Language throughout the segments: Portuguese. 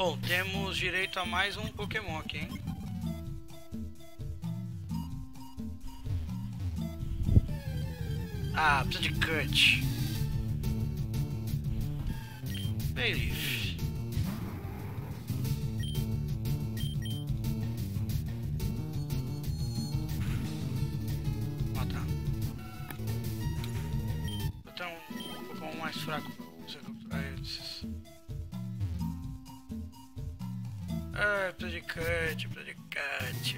Bom, temos direito a mais um Pokémon aqui, hein? Ah, precisa de cut. Bayleaf. De cut.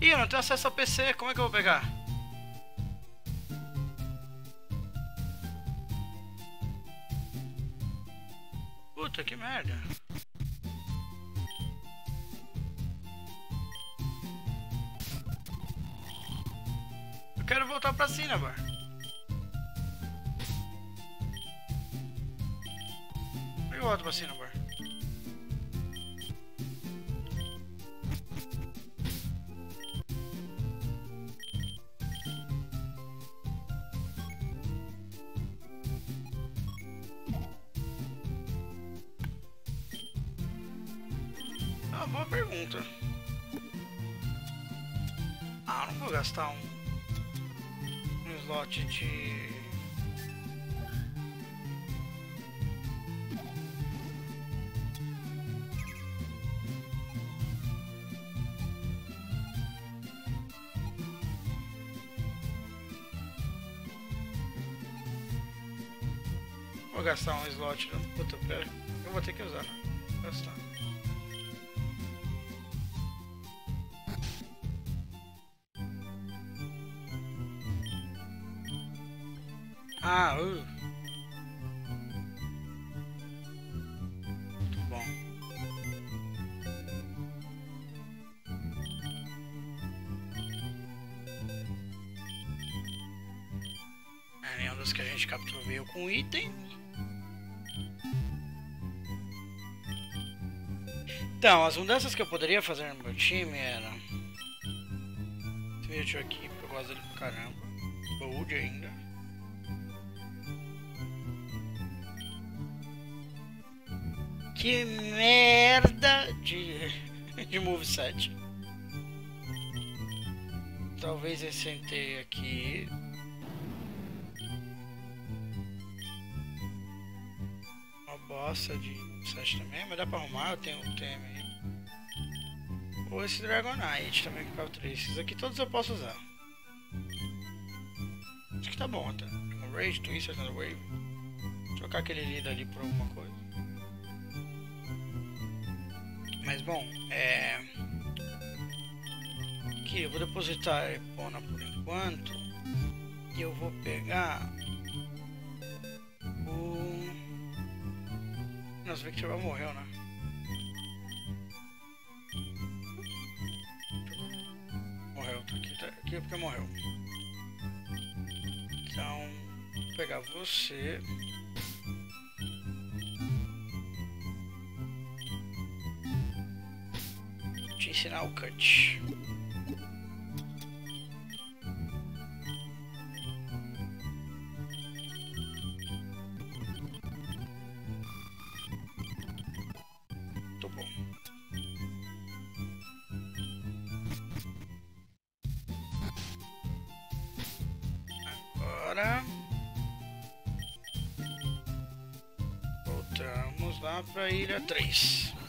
Ih, eu não tenho acesso ao PC, como é que eu vou pegar? Puta que merda. Voltar pra é que eu volto pra Cinnabar? É Vou gastar um slot. Não. Puta, pera. Eu vou ter que usar. né? Gastar. Ah, uh. Então, as mudanças que eu poderia fazer no meu time era. Esse aqui, eu gosto dele pra caramba. Gold ainda. Que merda de, de moveset. Talvez eu sentei aqui. Uma bosta de moveset também, mas dá pra arrumar, eu tenho o TM. Ou esse Dragonite também que é o 3. Esses aqui todos eu posso usar. Acho que tá bom até. Um Rage, Twister, Thunder Wave. Trocar aquele líder ali por alguma coisa. Mas bom, é. Aqui eu vou depositar Epona por enquanto. E eu vou pegar o. Nossa, Victor morreu, né? Aqui, porque morreu. Então, vou pegar você. te ensinar o cut. 3.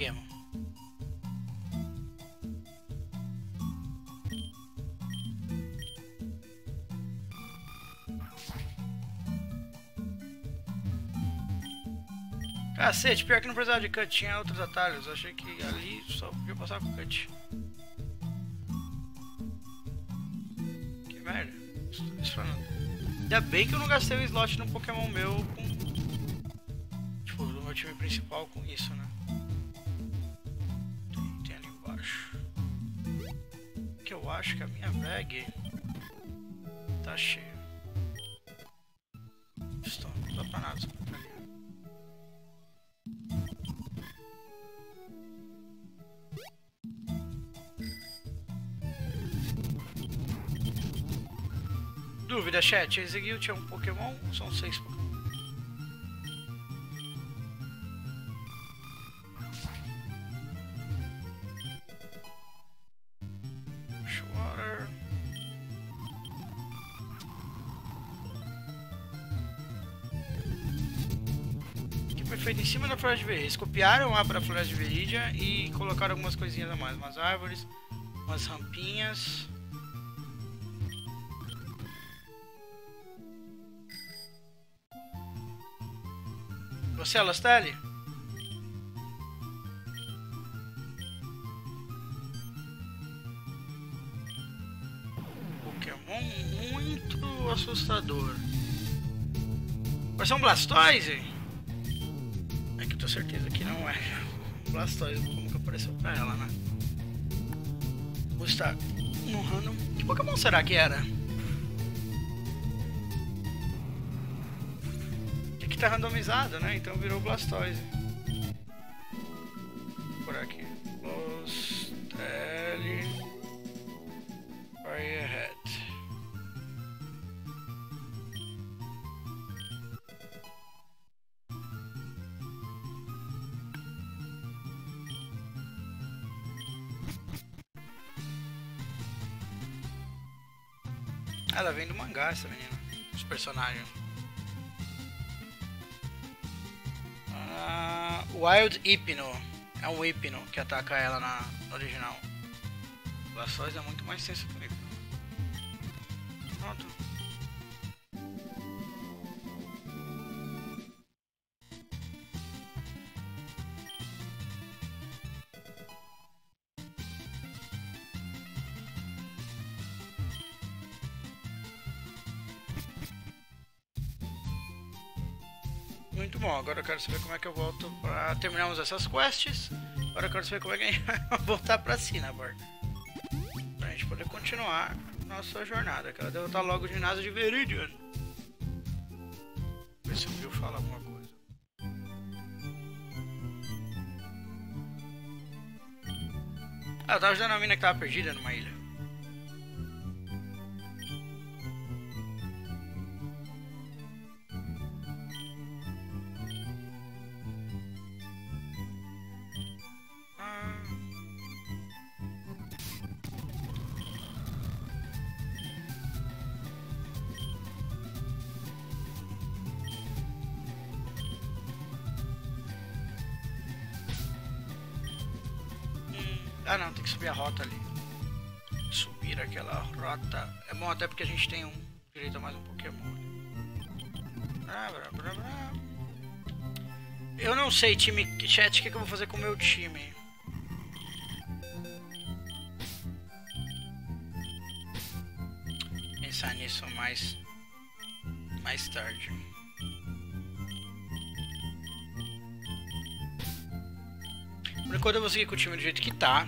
Cheguemos. Cacete, pior que não precisava de cut, tinha outros atalhos. Achei que ali só podia passar com cut. Que merda. Isso Ainda bem que eu não gastei o slot no Pokémon meu com. Tipo, do meu time principal com isso, né? Acho que a minha bag tá cheia. Estou, não dá pra nada. Dúvida, chat. Execute é um Pokémon são seis Pokémon? Floresta. Eles copiaram lá para a Floresta de Veridia e colocaram algumas coisinhas a mais. Umas árvores, umas rampinhas. Você é Lastelli? Pokémon muito assustador. Vai ser um Blastoise? Certeza que não é um Blastoise, como que apareceu pra ela, né? Estar no random. Que Pokémon será que era? tá randomizado, né? Então virou Blastoise. Mangá, essa menina. Os personagens. Wild Hypno. É um Hypno que ataca ela na, original. O Blastoise é muito mais comigo. Pronto. Agora eu quero saber como é que eu volto pra terminarmos essas quests. Agora eu quero saber como é que a gente vai voltar pra Cinnabar. Pra gente poder continuar nossa jornada. Quero derrotar logo o ginásio de Viridian. Ver se o Bill fala alguma coisa. Ah, eu tava ajudando a mina que tava perdida numa ilha. Subir a rota ali. Subir aquela rota. É bom até porque a gente tem um direito a mais um Pokémon. Eu não sei, time chat, o que, que eu vou fazer com o meu time. Pensar nisso mais enquanto eu vou seguir com o time do jeito que tá.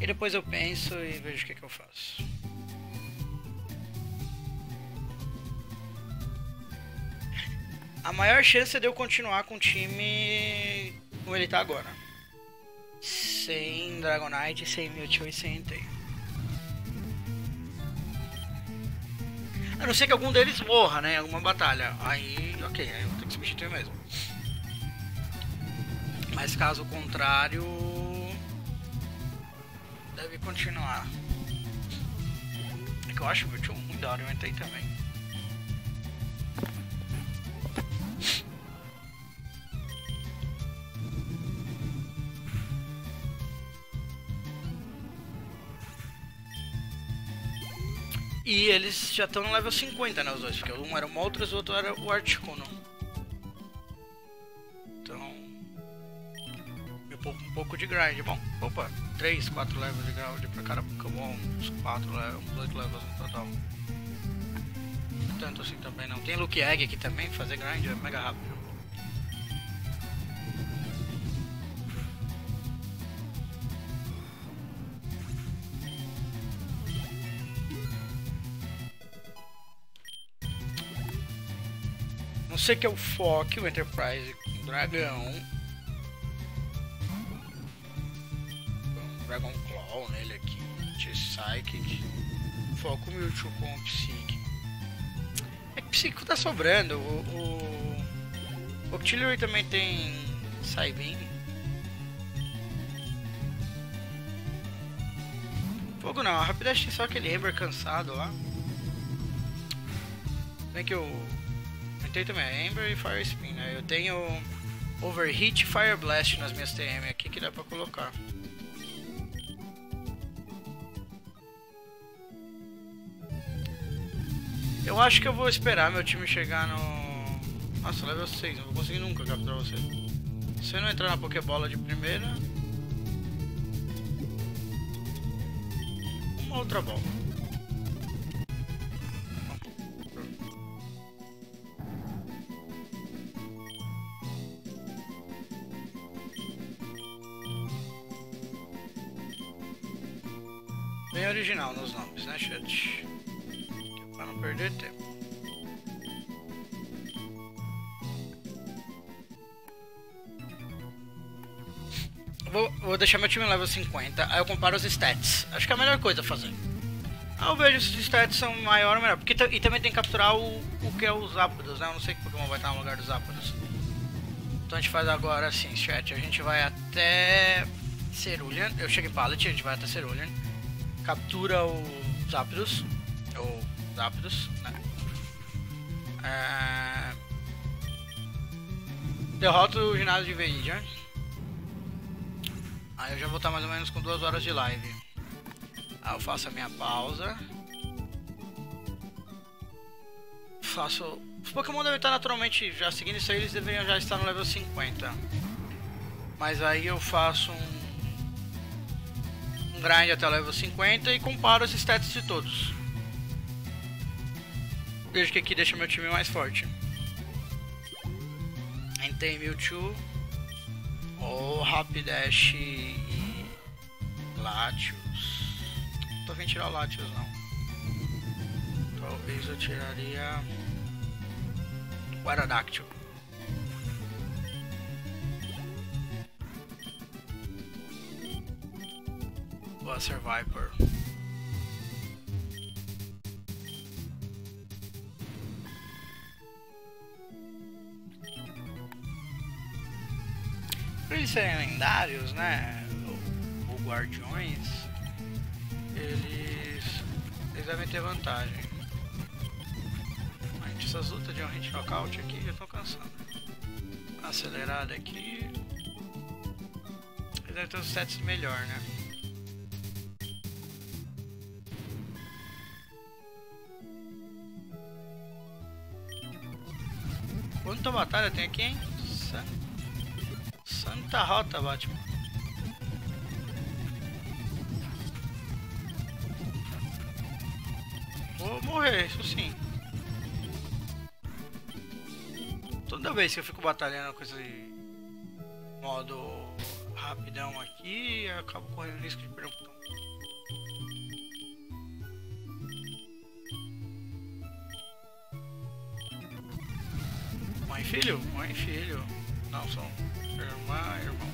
E depois eu penso e vejo o que, que eu faço. A maior chance é de eu continuar com o time como ele tá agora. Sem Dragonite, sem Mewtwo e sem Entei. A não ser que algum deles morra, né? Em alguma batalha. Aí, ok, aí eu ter que substituir mesmo. Mas caso contrário, deve continuar. É que eu acho o Virtual muito da hora, eu entrei também. E eles já estão no level 50, né, os dois, porque um era o Moltres e o outro era o Articuno. Um pouco de grind. Bom, opa, 3, 4 levels de grind pra cada Pokémon, uns 4 levels, 8 levels no total. Tanto assim também não. Tem Luke Egg aqui também, fazer grind é mega rápido. Não sei que é o Foque, o Enterprise com dragão. Dragon Claw nele aqui. Psychic. Foco Mewtwo com o Psychic. É que Psychic tá sobrando. O, o Octillery também tem Psybeam. Fogo não, a Rapidash tem só aquele Ember cansado lá. Bem que eu tem também Ember e Fire Spin, né? Eu tenho Overheat e Fire Blast nas minhas TM aqui que dá pra colocar. Eu acho que eu vou esperar meu time chegar no... Nossa, level 6, não vou conseguir nunca capturar você. Se você não entrar na Pokébola de primeira... Uma outra bola. Vou, vou deixar meu time level 50, aí eu comparo os stats. Acho que é a melhor coisa a fazer. Aí eu vejo se os stats são maior ou menor. Porque e também tem que capturar o, o que é os Zapdos, né? Eu não sei que Pokémon vai estar no lugar dos Zapdos. Então a gente faz agora assim, chat. A gente vai até Cerulean. Eu chego em Pallet, a gente vai até Cerulean. Captura os Zapdos. Ou Zapdos, né? É... Derrota o ginásio de Viridian. Aí eu já vou estar mais ou menos com duas horas de live. Aí eu faço a minha pausa. Faço. Os Pokémon devem estar naturalmente já seguindo isso aí, eles deveriam já estar no level 50. Mas aí eu faço um. Um grind até o level 50 e comparo os stats de todos. Vejo que aqui deixa meu time mais forte. Tem Mewtwo. Ou Rapidash e Latios. Não tô vendo tirar o Latios não. Talvez eu tiraria o Aerodactyl. Buster Viper. Eles serem lendários, né? Ou, ou guardiões, eles, eles devem ter vantagem. Gente, essas lutas de um hit knockout aqui já estão cansando. Acelerada aqui. Eles devem ter os sets melhor, né? Quanta batalha tem aqui, hein? Santa rota, Batman. Vou morrer, isso sim. Toda vez que eu fico batalhando com esse modo rapidão aqui, eu acabo correndo risco de perder um botão. Mãe filho? Mãe filho. Não, são wire.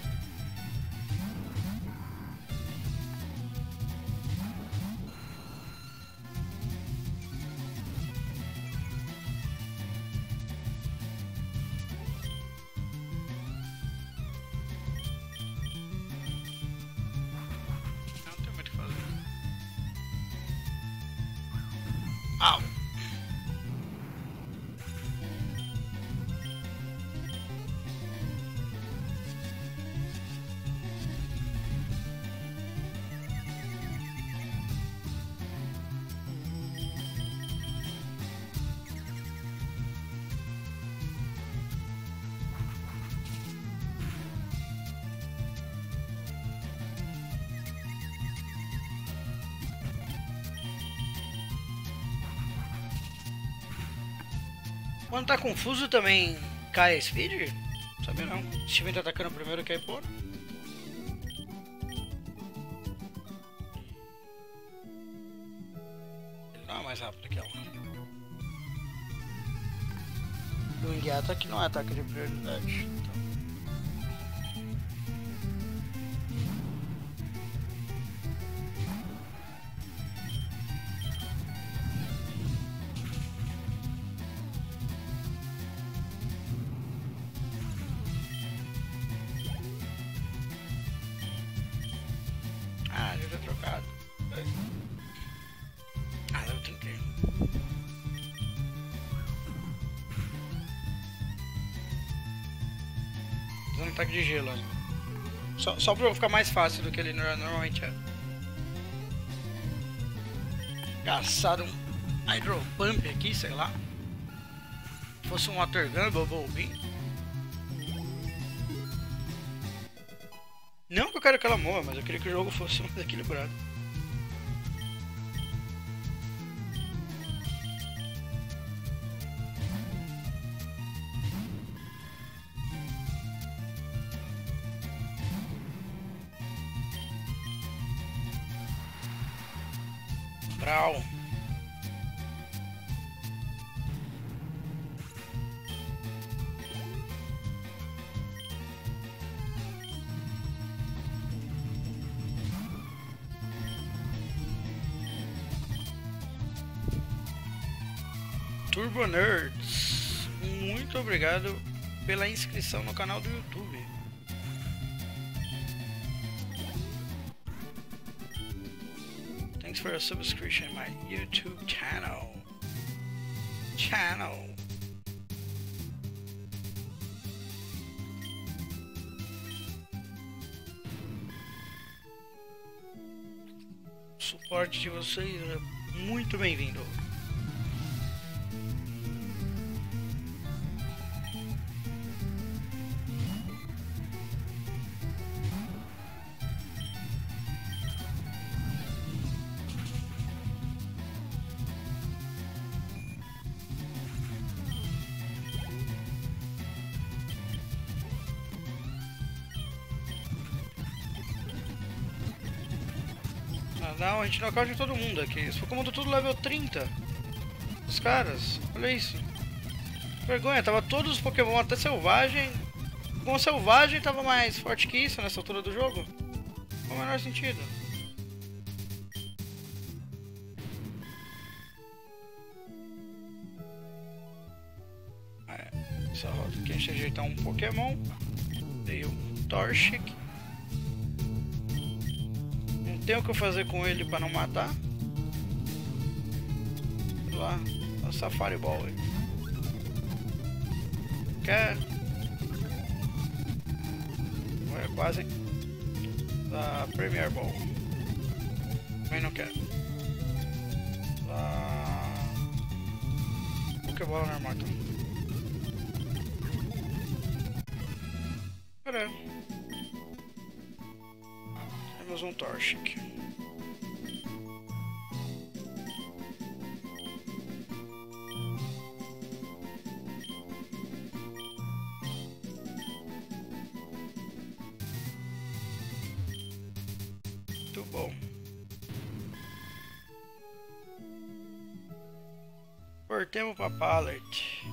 Quando tá confuso também cai a speed? Sabe não. Estiver tá atacando primeiro, cai por. Ele não é mais rápido que ela. O Inguiata aqui não é ataque de prioridade. Então. Só, só pra ficar mais fácil do que ele normalmente é. Gastaram um Hydro Pump aqui, sei lá. Se fosse um Water Gun, Bumblebee. Não que eu quero que ela morra, mas eu queria que o jogo fosse mais equilibrado. Inscrição no canal do YouTube. Thanks for a subscription my YouTube channel. Channel. O suporte de vocês é muito bem-vindo. A gente nocaute de todo mundo aqui. Foi comando tudo level 30. Os caras, olha isso. Vergonha, tava todos os Pokémon até selvagem. Com selvagem tava mais forte que isso nessa altura do jogo. Não o menor sentido. É, só aqui a gente ajeitar um Pokémon. Dei o Torchic tem o que fazer com ele para não matar. Lá, o Safari Ball aí. Quer? É quase. Da Premier Ball. Também não quer. Da. Pokébola normal então. Pera temos um Torchic. Muito bom. Portemos para pallet.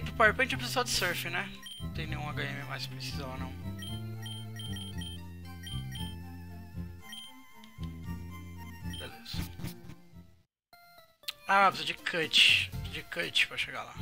Pra pro PowerPoint eu preciso só de surf, né? Não tem nenhum HM mais precisa lá não. Beleza. Ah, precisa de cut. Precisa de cut pra chegar lá.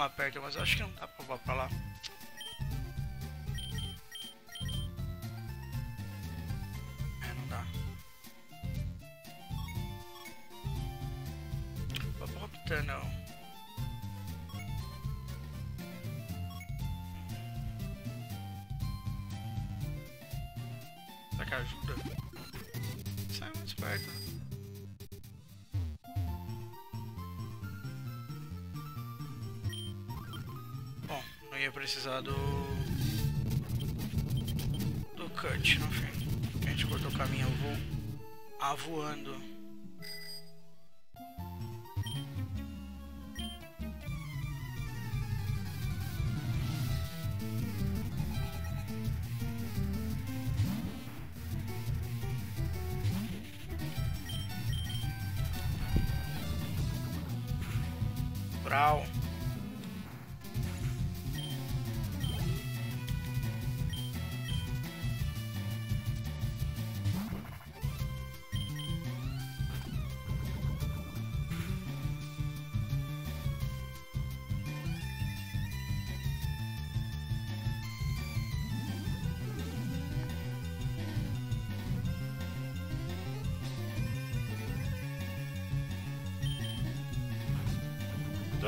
Lá perto, mas acho que não dá pra voar pra lá. É, não dá. Bob Tunnel. Será que ajuda? Precisar do. do cut no fim. A gente cortou o caminho vo... avoando. Brau.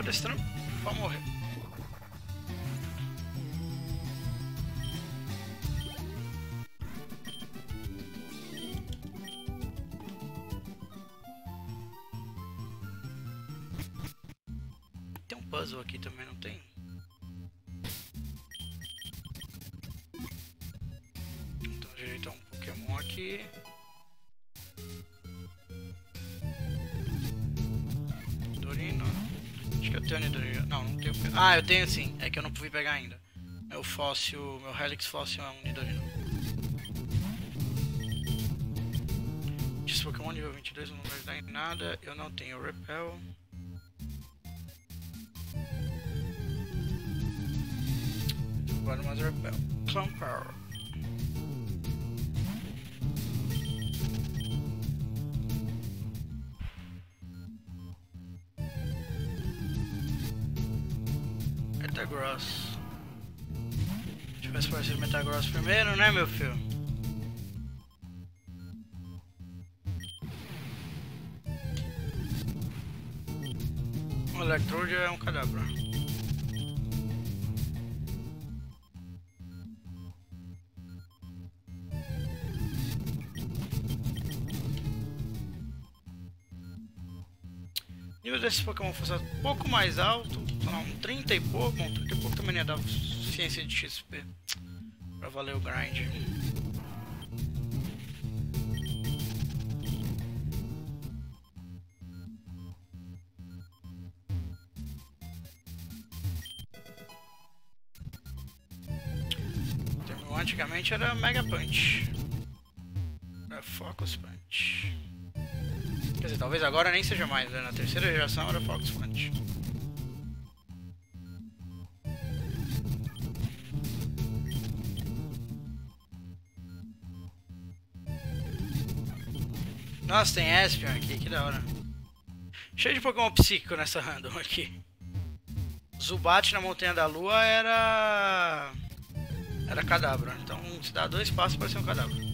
Adestrando pra morrer. Acho que eu tenho Nidorino. Não, não tenho. Ah, eu tenho sim. É que eu não fui pegar ainda. Meu fóssil, meu Helix fóssil é um Nidorino. Esse Pokémon nível 22 não vai ajudar em nada. Eu não tenho Repel. Agora mais Repel. Clumper. Metagross. Tivesse parecido Metagross primeiro, né, meu filho? O Electrode é um cadáver. Nível desse Pokémon fosse um pouco mais alto, um 30 e pouco, um 30 e pouco também ia dar suficiência de XP pra valer o grind. Terminou Antigamente era Mega Punch. Era Focus Punch. Talvez agora nem seja mais, né? Na terceira geração era Focus Punch. Nossa, tem Espion aqui, que da hora. Cheio de Pokémon psíquico nessa random aqui. Zubat na Montanha da Lua era. Era cadabra. Então se dá dois passos para ser um cadabra.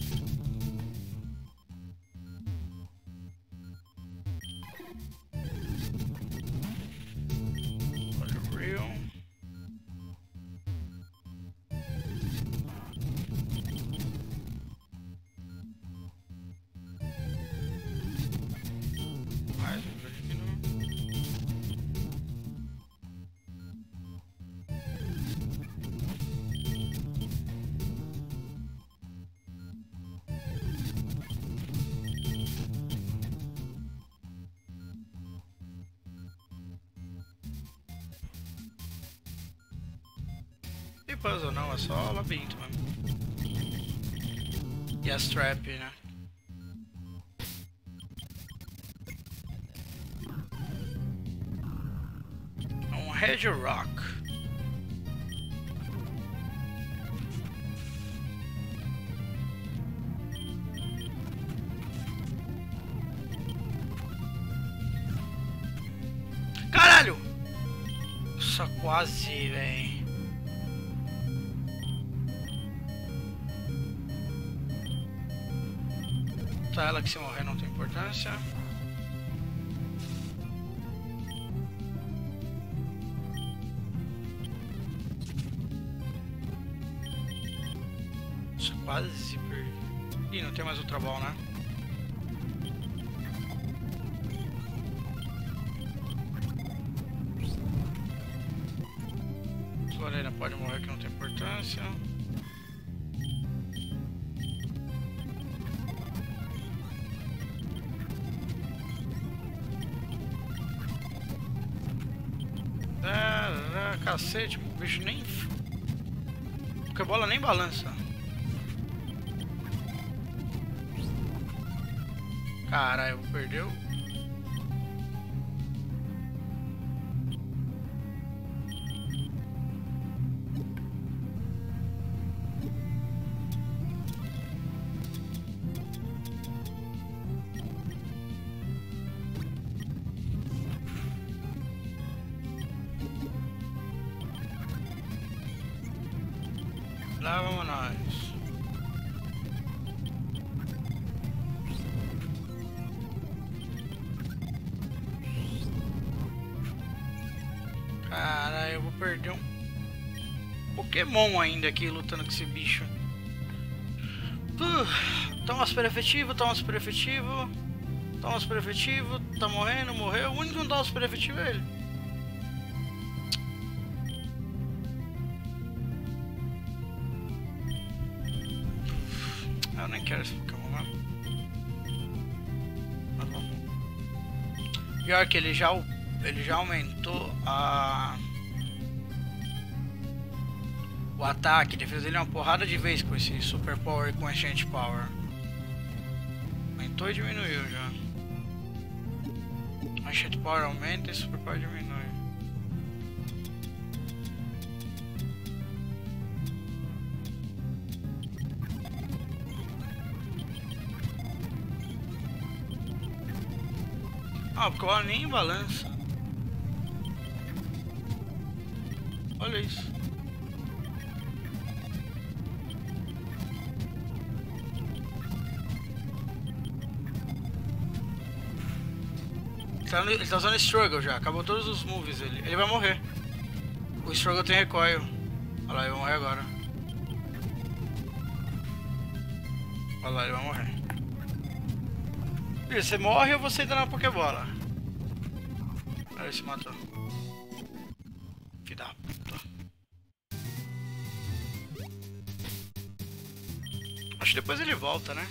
Trap, né? É um Red Rock. Caralho! Quase, velho. Que se morrer não tem importância. Quase perdi. Ih, não tem mais outra ball, né? Cacete, o bicho nem. Porque a bola nem balança. Caralho, perdeu. Lá eu vou perder um Pokémon ainda aqui lutando com esse bicho. Uh, toma super efetivo, toma super efetivo. Toma super efetivo, tá morrendo, morreu. O único que não dá super efetivo é ele. Eu nem quero esse Pokémon lá. Pior que ele já, ele já aumentou a... O ataque, a defesa dele é uma porrada de vez com esse Super Power e com Enchant Power. Aumentou e diminuiu já. Enchant Power aumenta e Super Power diminui. Ah, porque ela nem balança. Olha isso. Tá ele tá usando Struggle já, acabou todos os moves ele. Ele vai morrer. O Struggle tem recoil. Olha lá, ele vai morrer agora. Olha lá, ele vai morrer. Você morre ou você entra na Pokébola? Olha, ele se matou. Que da puta. Acho que depois ele volta, né?